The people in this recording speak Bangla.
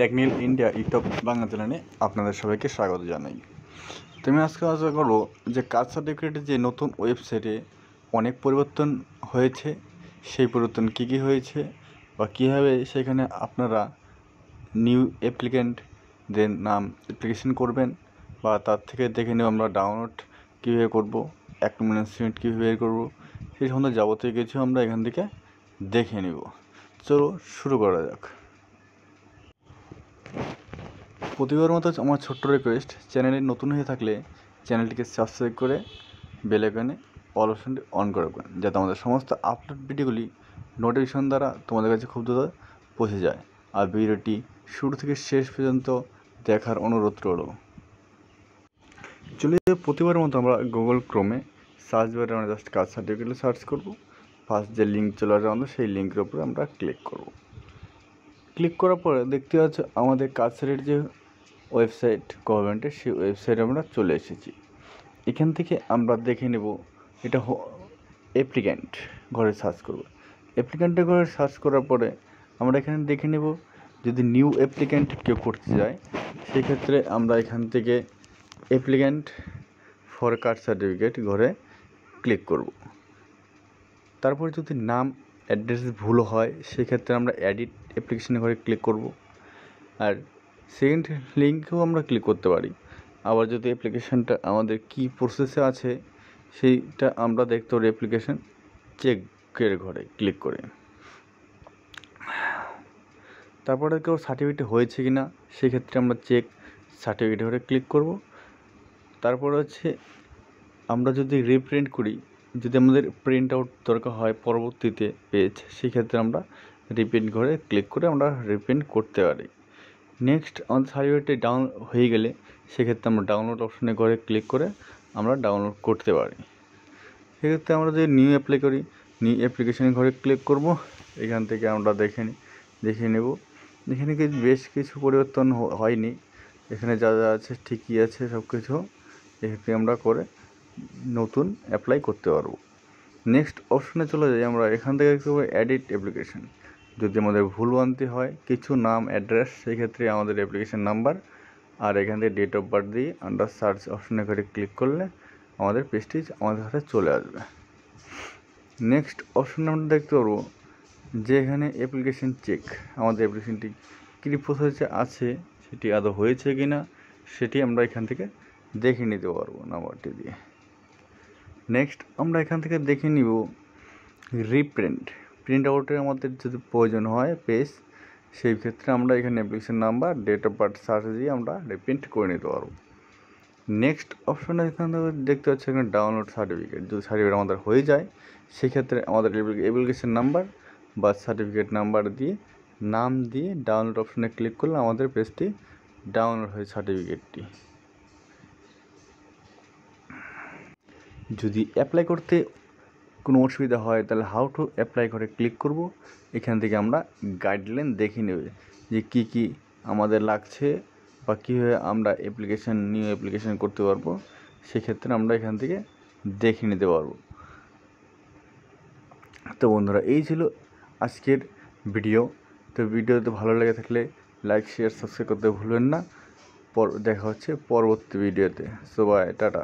টেকনিল ইন্ডিয়া ইউটিউব বাংলা চ্যানেলে আপনাদের সবাইকে স্বাগত জানাই। তুমি আজকে আলোচনা করব যে কাস্ট সার্টিফিকেটের যে নতুন ওয়েবসাইটে অনেক পরিবর্তন হয়েছে, সেই পরিবর্তন কী কী হয়েছে বা কীভাবে সেখানে আপনারা নিউ অ্যাপ্লিক্যান্টদের নাম অ্যাপ্লিকেশন করবেন বা তার থেকে দেখে নেব আমরা ডাউনলোড কীভাবে করব অ্যাকনোমেন্সমেন্ট কীভাবে করব, সেই সম্বন্ধে যাবতীয় কিছু আমরা এখান থেকে দেখে নিব। চলো শুরু করা যাক। প্রতিবার মতো আমার ছোট্ট রিকোয়েস্ট চ্যানেলে নতুন হয়ে থাকলে চ্যানেলটিকে সাবস্ক্রাইব করে বেল আইকনে অল অপশনটি অন করে রাখবেন, যাতে আমাদের সমস্ত আপলোড ভিডিওগুলি নোটিফিকেশন দ্বারা তোমাদের কাছে খুব দ্রুত পৌঁছে যায়। আর ভিডিওটি শুরু থেকে শেষ পর্যন্ত দেখার অনুরোধ রইল। চলে প্রতিবার মতো আমরা গুগল ক্রোমে সার্চ বারে আমরা জাস্ট কাজ সার্টিফিকেট সার্চ করব। ফার্স্ট যে লিঙ্ক চলে আসবে আমাদের, সেই লিঙ্কের উপরে আমরা ক্লিক করব। ক্লিক করার পরে দেখতে পাচ্ছ আমাদের কাছের যে ওয়েবসাইট গভর্নমেন্টের সেই ওয়েবসাইটে আমরা চলে এসেছি। এখান থেকে আমরা দেখে নেব এটা অ্যাপ্লিক্যান্ট ঘরে সার্চ করব। অ্যাপ্লিক্যান্টের ঘরে সার্চ করার পরে আমরা এখানে দেখে নেব যদি নিউ অ্যাপ্লিক্যান্ট কেউ করতে যায় সেক্ষেত্রে আমরা এখান থেকে অ্যাপ্লিক্যান্ট ফর কাস্ট সার্টিফিকেট ঘরে ক্লিক করব। তারপর যদি নাম অ্যাড্রেস ভুল হয় সেক্ষেত্রে আমরা এডিট অ্যাপ্লিকেশনে ঘরে ক্লিক করব। আর সেকেন্ড লিঙ্কেও আমরা ক্লিক করতে পারি। আবার যদি অ্যাপ্লিকেশানটা আমাদের কি প্রসেসে আছে, সেইটা আমরা দেখতে পারি অ্যাপ্লিকেশান চেকের ঘরে ক্লিক করে। তারপরে কেউ সার্টিফিকেট হয়েছে কি না সেক্ষেত্রে আমরা চেক সার্টিফিকেট ঘরে ক্লিক করব। তারপর হচ্ছে আমরা যদি রিপ্রিন্ট করি, যদি আমাদের প্রিন্ট আউট দরকার হয় পরবর্তীতে পেজ সেক্ষেত্রে আমরা রিপ্রিন্ট করে ক্লিক করে আমরা রিপ্রিন্ট করতে পারি। নেক্সট আমাদের সার্টিফিকেটটি ডাউন হয়ে গেলে সেক্ষেত্রে আমরা ডাউনলোড অপশনে করে ক্লিক করে আমরা ডাউনলোড করতে পারি। সেক্ষেত্রে আমরা যদি নিউ অ্যাপ্লাই করি নিউ অ্যাপ্লিকেশনের ঘরে ক্লিক করব, এখান থেকে আমরা দেখে দেখে নেব। এখানে কিছু বেশ কিছু পরিবর্তন হয়নি। এখানে যা যা আছে ঠিকই আছে সব কিছু এক্ষেত্রে আমরা করে নতুন অ্যাপ্লাই করতে পারব। নেক্সট অপশনে চলে যাই আমরা, এখান থেকে দেখতে পাবো অ্যাডিট অ্যাপ্লিকেশান যদি আমাদের ভুল আনতে হয়, কিছু নাম অ্যাড্রেস সেক্ষেত্রে আমাদের অ্যাপ্লিকেশান নাম্বার আর এখান থেকে ডেট অফ বার্থ দিয়ে আন্ডার সার্চ অপশনে করে ক্লিক করলে আমাদের পেজটি আমাদের হাতে চলে আসবে। নেক্সট অপশনে আমরা দেখতে পারব যে এখানে অ্যাপ্লিকেশান চেক আমাদের অ্যাপ্লিকেশানটি কী প্রসেসে আছে, সেটি আদৌ হয়েছে কি না সেটি আমরা এখান থেকে দেখে নিতে পারব নাম্বারটি দিয়ে। নেক্সট আমরা এখান থেকে দেখে নিব রিপ্রিন্ট প্রিন্ট আউটের আমাদের যদি প্রয়োজন হয় পেজ সেই ক্ষেত্রে আমরা এখানে application number date of birth search দিয়ে আমরা রিপ্রিন্ট করে নিতে পারব। নেক্সট অপশনে এখান দেখতে পাচ্ছি এখানে ডাউনলোড সার্টিফিকেট যদি সার্টিফিকেট আমাদের হয়ে যায়, সেক্ষেত্রে আমাদের অ্যাপ্লিকেশন নাম্বার বা সার্টিফিকেট নাম্বার দিয়ে, নাম দিয়ে ডাউনলোড অপশনে ক্লিক করলে আমাদের পেজটি ডাউনলোড হয় সার্টিফিকেটটি যদি অ্যাপ্লাই করতে কোনো অসুবিধা হয়, তাহলে হাউ টু অ্যাপ্লাই করে ক্লিক করব। এখান থেকে আমরা গাইডলাইন দেখে নেবে যে কি কি আমাদের লাগছে বা কীভাবে আমরা অ্যাপ্লিকেশান নিউ অ্যাপ্লিকেশান করতে পারব। সেক্ষেত্রে আমরা এখান থেকে দেখে নিতে পারব। তো বন্ধুরা, এই ছিল আজকের ভিডিও তো ভিডিওতে ভালো লেগে থাকলে লাইক শেয়ার সাবস্ক্রাইব করতে ভুলবেন না। পর, দেখা হচ্ছে পরবর্তী ভিডিওতে সবাই টাটা।